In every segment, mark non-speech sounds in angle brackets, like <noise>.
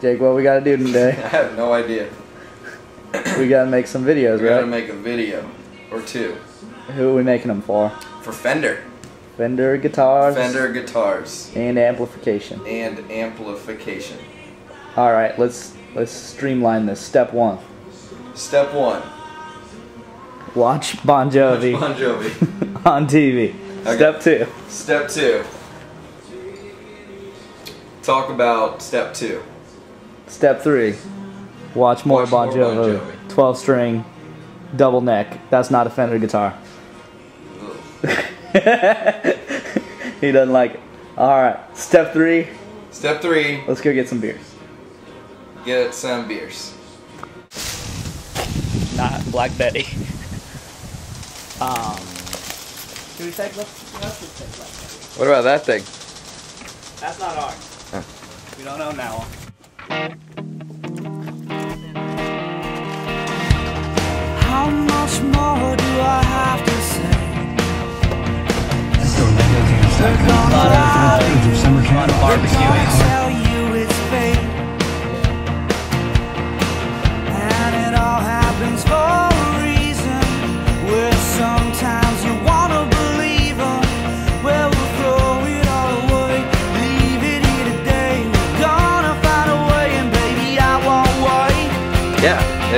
Jake, what we gotta do today? <laughs> I have no idea. we gotta make some videos, right? We gotta right? make a video or two Who are we making them for? for Fender, Fender guitars Fender guitars, and amplification. and amplification. All right, let's let's streamline this. Step one: Step one. watch Bon Jovi Watch Bon Jovi. <laughs> on TV. Okay. Step two: Step two. Talk about step two. Step three: watch more Watch Bon more Bon Jovi. Jovi. Twelve string, double neck. That's not a Fender guitar. <laughs> he doesn't like it. All right. Step three: Step three. let's go get some beers. Get some beers. Not Black Betty. um. Should we take? Let's, let's take Black What about that thing? That's not ours. We don't own that one. How much more do I have to say? They're gonna lie, they're gonna tell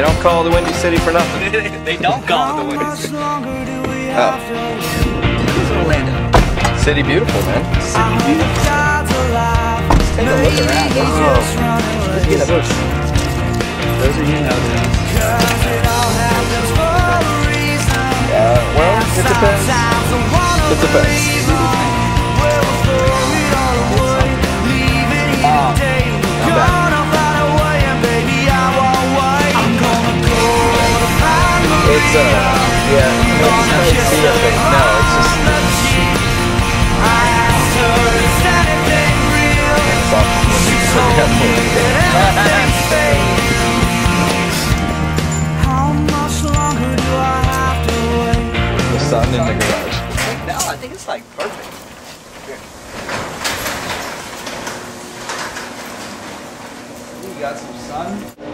they don't call the Windy City for nothing. <laughs> they don't call it the Windy much longer do we Oh. have to? Orlando. City beautiful, man. I hope God's alive. take a look around. Maybe Oh. Let's get a bush. Those are you know. 'Cause it all happens for a reason. Uh, well, it depends. Sometimes I wanna It depends. That everything's fake. How much longer do I have to wait? The sun in the garage. No, I think it's like perfect. You got some sun.